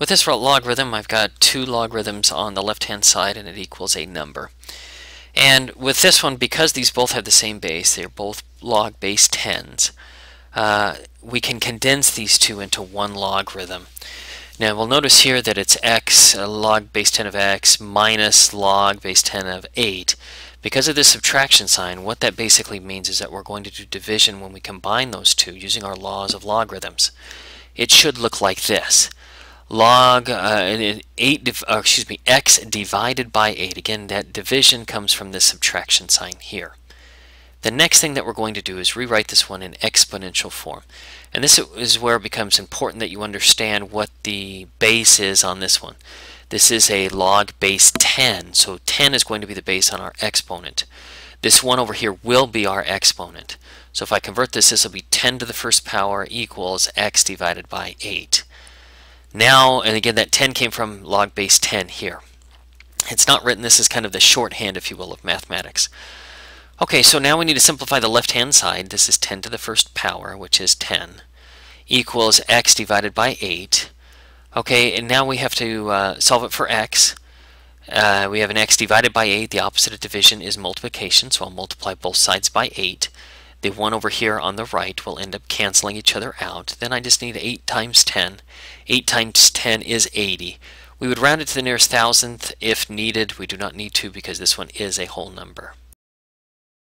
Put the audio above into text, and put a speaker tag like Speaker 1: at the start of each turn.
Speaker 1: With this logarithm, I've got two logarithms on the left-hand side and it equals a number. And with this one, because these both have the same base, they're both log base 10s, uh, we can condense these two into one logarithm. Now we'll notice here that it's x uh, log base 10 of x minus log base 10 of 8. Because of this subtraction sign, what that basically means is that we're going to do division when we combine those two using our laws of logarithms. It should look like this log uh, 8 uh, excuse me x divided by 8 again that division comes from this subtraction sign here. The next thing that we're going to do is rewrite this one in exponential form. And this is where it becomes important that you understand what the base is on this one. This is a log base 10 so 10 is going to be the base on our exponent. This one over here will be our exponent. So if I convert this this will be 10 to the first power equals x divided by 8 now, and again, that 10 came from log base 10 here. It's not written, this is kind of the shorthand, if you will, of mathematics. Okay, so now we need to simplify the left-hand side. This is 10 to the first power, which is 10, equals x divided by 8. Okay, and now we have to uh, solve it for x. Uh, we have an x divided by 8. The opposite of division is multiplication, so I'll multiply both sides by 8. The 1 over here on the right will end up canceling each other out. Then I just need 8 times 10. 8 times 10 is 80. We would round it to the nearest thousandth if needed. We do not need to because this one is a whole number.